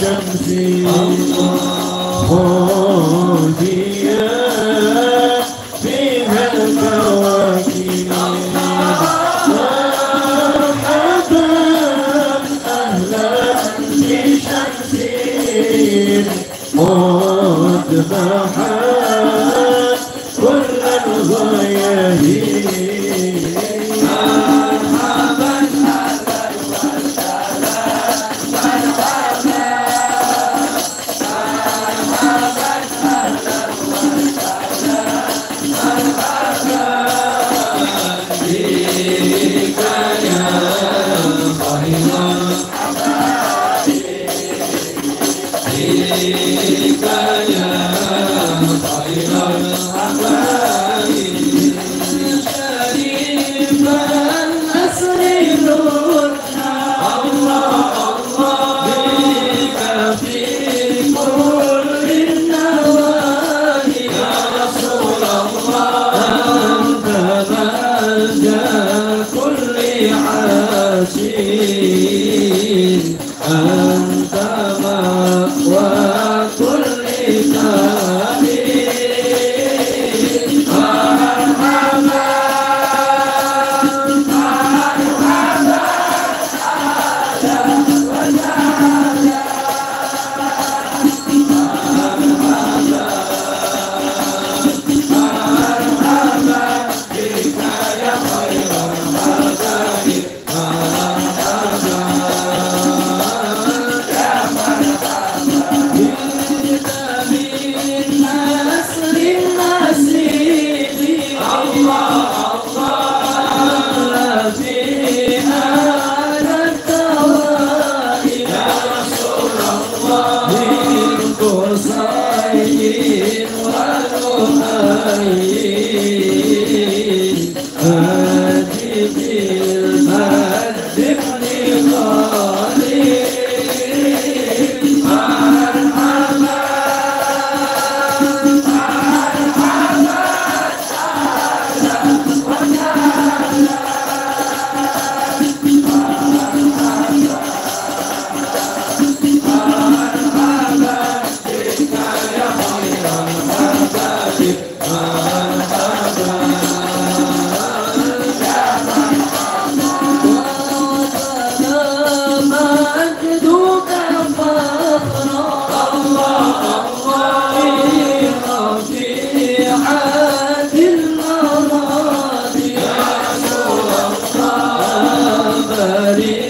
شمسي خاضية فيها الكواكب مرحبا أهلا بشمسي قد محت Hare la la la 자리